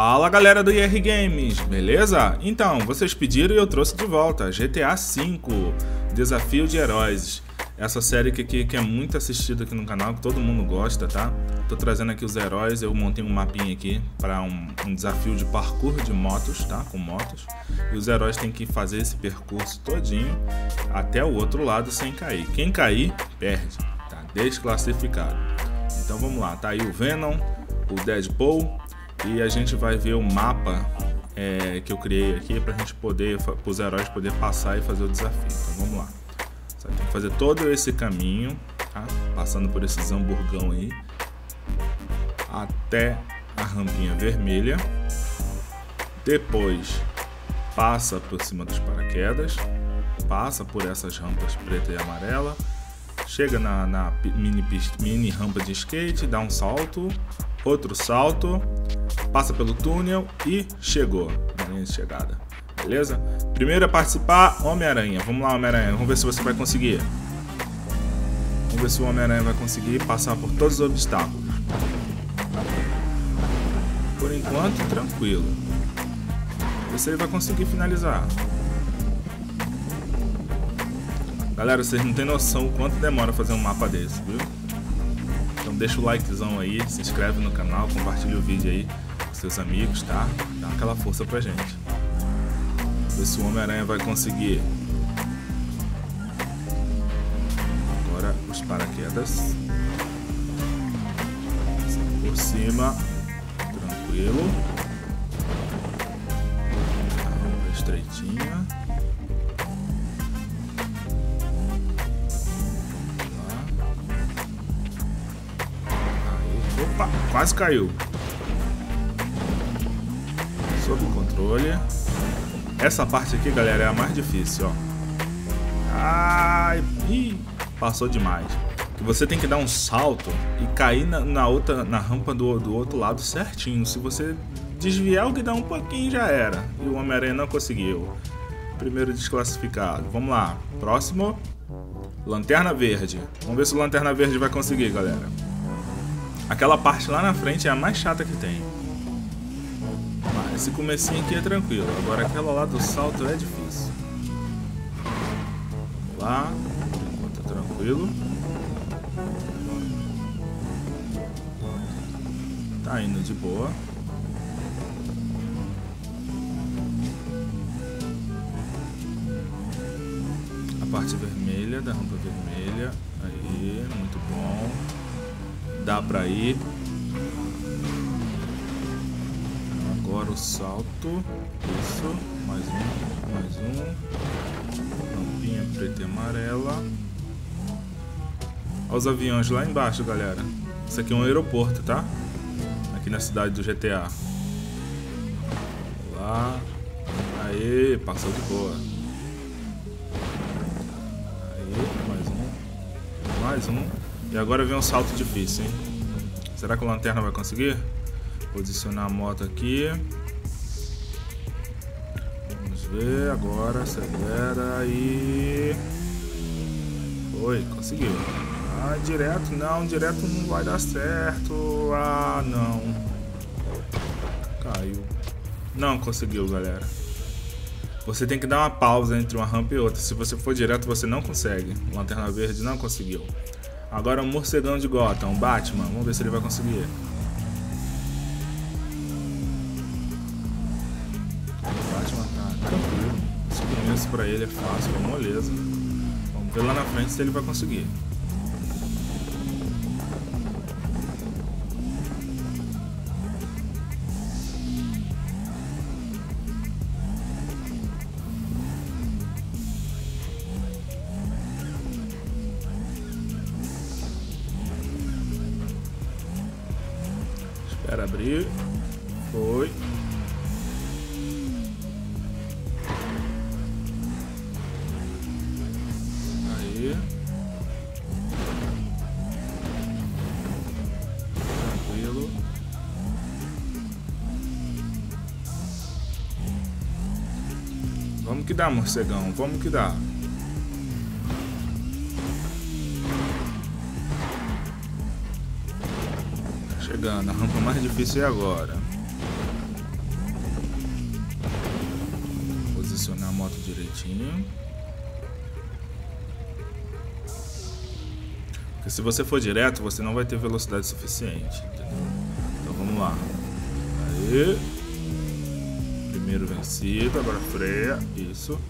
Fala galera do IR Games, beleza? Então, vocês pediram e eu trouxe de volta GTA V, Desafio de Heróis. Essa série que, que, que, é muito assistida aqui no canal, que todo mundo gosta, tá? Tô trazendo aqui os heróis, eu montei um mapinha aqui para um, um, desafio de parkour de motos, tá? Com motos. E os heróis têm que fazer esse percurso todinho até o outro lado sem cair. Quem cair, perde, tá? Desclassificado. Então vamos lá, tá aí o Venom, o Deadpool, e a gente vai ver o mapa é, que eu criei aqui para a gente poder, para os heróis poder passar e fazer o desafio. Então vamos lá. Você tem que fazer todo esse caminho, tá? passando por esse hamburgão aí, até a rampinha vermelha. Depois passa por cima dos paraquedas, passa por essas rampas preta e amarela, chega na, na mini, mini rampa de skate, dá um salto, outro salto, passa pelo túnel e chegou na linha de chegada. Beleza? Primeiro a participar, Homem-Aranha. Vamos lá, Homem-Aranha. Vamos ver se você vai conseguir. Vamos ver se o Homem-Aranha vai conseguir passar por todos os obstáculos. Por enquanto, tranquilo. Ele vai conseguir finalizar. Galera, vocês não têm noção o quanto demora fazer um mapa desse, viu? Então deixa o likezão aí, se inscreve no canal, compartilha o vídeo aí seus amigos, tá? Dá aquela força pra gente. Ver se o Homem-Aranha vai conseguir. Agora os paraquedas. Por cima. Tranquilo. A estreitinha. Opa, quase caiu. Controle. Essa parte aqui, galera, é a mais difícil, ó. Ai, ih, passou demais. Que você tem que dar um salto e cair na, na outra, na rampa do, do outro lado certinho. Se você desviar o que dá um pouquinho já era. E o Homem-Aranha não conseguiu. Primeiro desclassificado. Vamos lá. Próximo. Lanterna Verde. Vamos ver se o Lanterna Verde vai conseguir, galera. Aquela parte lá na frente é a mais chata que tem. Esse comecinho aqui é tranquilo. Agora aquela lá do salto é difícil. Vamos lá. Enquanto é tranquilo. Tá indo de boa. A parte vermelha da rampa vermelha. Aí, muito bom dá pra ir. Salto. Isso. Mais um. Mais um. Rampinha preta e amarela. Olha os aviões lá embaixo, galera. Isso aqui é um aeroporto, tá? Aqui na cidade do GTA. Lá. Aê, passou de boa. Aí, mais um. Mais um. E agora vem um salto difícil, hein? Será que a lanterna vai conseguir? Posicionar a moto aqui. Ver agora, acelera e... Foi, conseguiu. Ah, direto não, direto não vai dar certo. Ah, não. Caiu. Não conseguiu, galera. Você tem que dar uma pausa entre uma rampa e outra. Se você for direto, você não consegue. Lanterna verde não conseguiu. Agora o morcegão de Gotham, Batman. Vamos ver se ele vai conseguir. Começo pra ele é fácil, é moleza. Vamos ver lá na frente se ele vai conseguir. Espera abrir. que dá, morcegão. Vamos que dá. Tá chegando. A rampa mais difícil é agora. Posicionar a moto direitinho. Porque se você for direto, você não vai ter velocidade suficiente. Entendeu? Então vamos lá. Aí. Primeiro vencido, agora freia. Isso.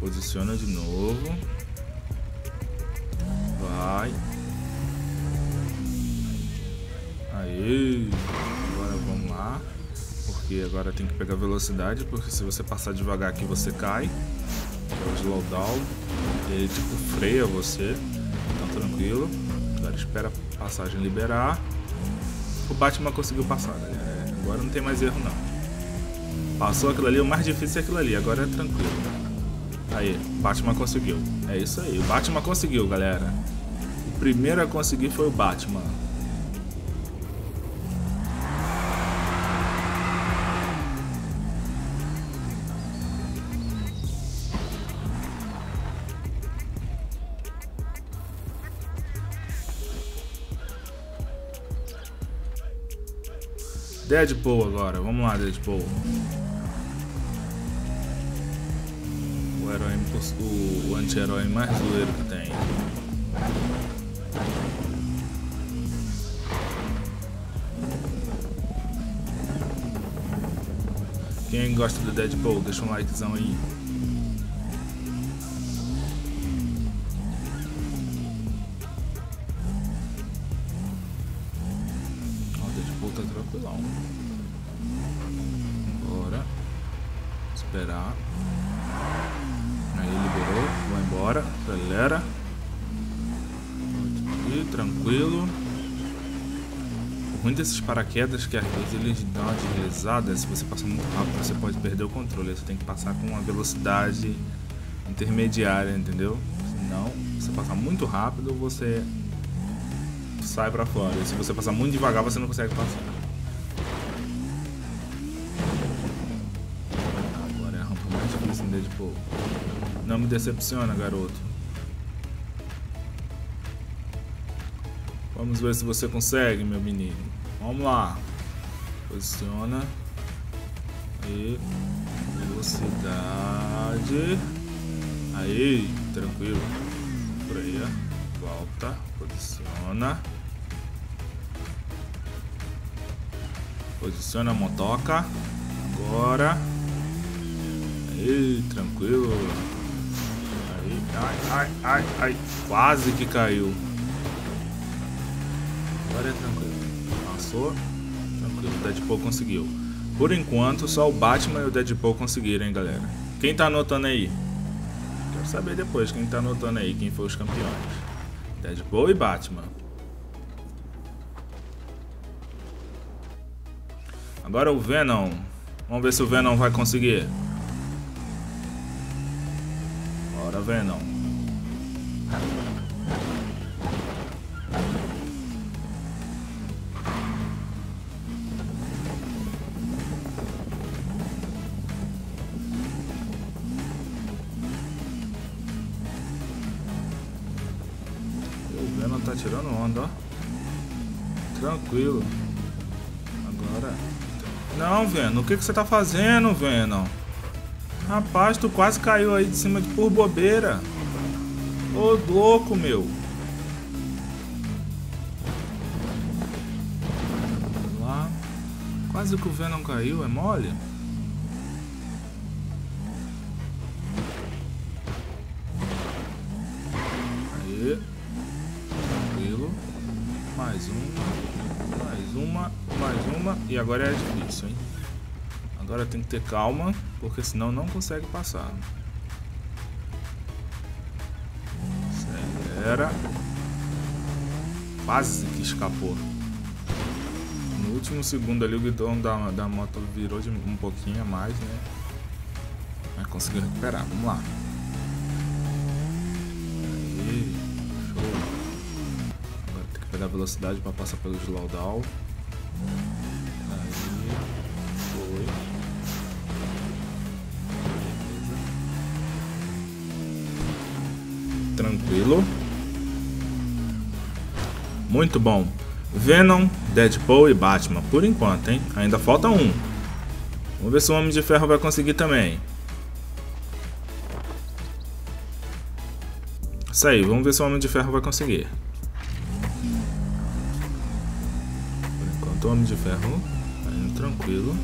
Posiciona de novo. Vai. Aí. Agora vamos lá. Porque agora tem que pegar velocidade. Porque se você passar devagar aqui você cai. É o slowdown. Ele tipo freia você. Então tranquilo. Agora espera a passagem liberar. O Batman conseguiu passar, né? Agora não tem mais erro não. Passou aquilo ali, o mais difícil é aquilo ali, agora é tranquilo. Aí, Batman conseguiu. É isso aí, o Batman conseguiu, galera. O primeiro a conseguir foi o Batman. Deadpool agora, vamos lá, Deadpool. O herói, o, anti-herói mais zoeiro que tem. Quem gosta do Deadpool, deixa um likezão aí. Aqui, tranquilo. O ruim desses paraquedas que às vezes eles dão uma deslizada. Se você passar muito rápido, você pode perder o controle. Você tem que passar com uma velocidade intermediária, entendeu? Senão, se você passar muito rápido, você sai pra fora. E se você passar muito devagar, você não consegue passar. Agora é a rampa mais difícil de Deadpool. Não me decepciona, garoto. Vamos ver se você consegue, meu menino. Vamos lá. Posiciona. Aí. Velocidade. Aí, tranquilo. Freia. Volta. Posiciona. Posiciona a motoca. Agora. Aí, tranquilo. Aí, ai, ai, ai, ai. Quase que caiu. Agora é tranquilo. Passou. Tranquilo. O Deadpool conseguiu. Por enquanto, só o Batman e o Deadpool conseguiram, hein, galera. Quem tá anotando aí? Quero saber depois quem tá anotando aí, quem foi os campeões. Deadpool e Batman. Agora o Venom. Vamos ver se o Venom vai conseguir. Bora, Venom. Tirando onda, ó. Tranquilo. Agora não, Venom, o que, que você tá fazendo, Venom? Rapaz, tu quase caiu aí de cima de por bobeira. Ô, louco, meu. Vamos lá. Quase que o Venom caiu, é mole? Mais uma. Mais uma. Mais uma. E agora é difícil, hein? Agora tem que ter calma, porque senão não consegue passar. Acelera. Quase que escapou. No último segundo ali o guidão da, da moto virou de um pouquinho a mais, né? Mas conseguiu recuperar. Vamos lá. da velocidade para passar pelo slowdown. Tranquilo. Muito bom. Venom, Deadpool e Batman, por enquanto, hein? Ainda falta um. Vamos ver se o Homem de Ferro vai conseguir também. Isso aí, vamos ver se o Homem de Ferro vai conseguir. O Homem de Ferro tá indo tranquilo.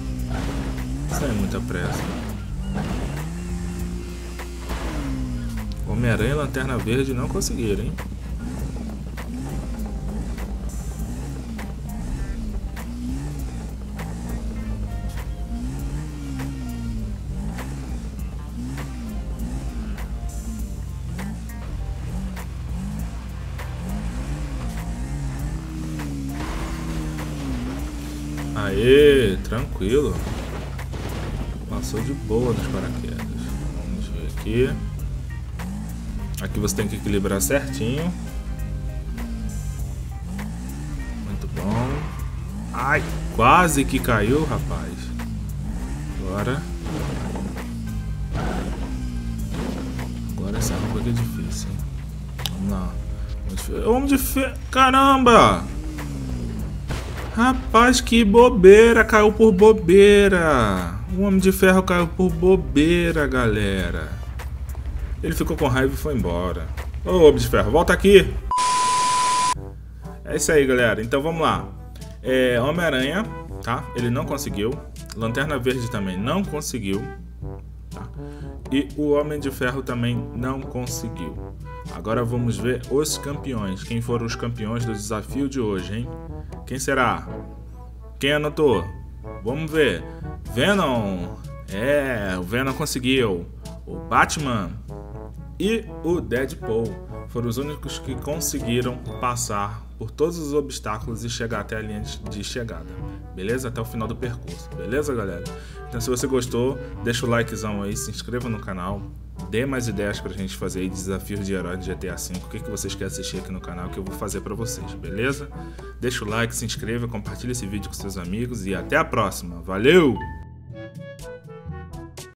Sem muita pressa. Homem-Aranha e Lanterna Verde não conseguiram, hein? Tranquilo. Passou de boa nos paraquedas. Vamos ver aqui. Aqui você tem que equilibrar certinho. Muito bom. Ai, quase que caiu, rapaz. Agora. Agora essa roupa aqui é difícil, hein? Vamos lá. Homem de fe... Caramba! Rapaz, que bobeira! Caiu por bobeira! O Homem de Ferro caiu por bobeira, galera. Ele ficou com raiva e foi embora. Ô, Homem de Ferro, volta aqui! É isso aí, galera. Então vamos lá. É, Homem-Aranha, tá? Ele não conseguiu. Lanterna Verde também não conseguiu. Tá? E o Homem de Ferro também não conseguiu. Agora vamos ver os campeões. Quem foram os campeões do desafio de hoje, hein? Quem será? Quem anotou? Vamos ver. Venom. É, o Venom conseguiu. O Batman e o Deadpool foram os únicos que conseguiram passar por todos os obstáculos e chegar até a linha de chegada. Beleza? Até o final do percurso. Beleza, galera? Então, se você gostou, deixa o likezão aí, se inscreva no canal, dê mais ideias pra gente fazer aí desafios de herói de GTA V. O que, que vocês querem assistir aqui no canal que eu vou fazer para vocês, beleza? Deixa o like, se inscreva, compartilhe esse vídeo com seus amigos e até a próxima. Valeu!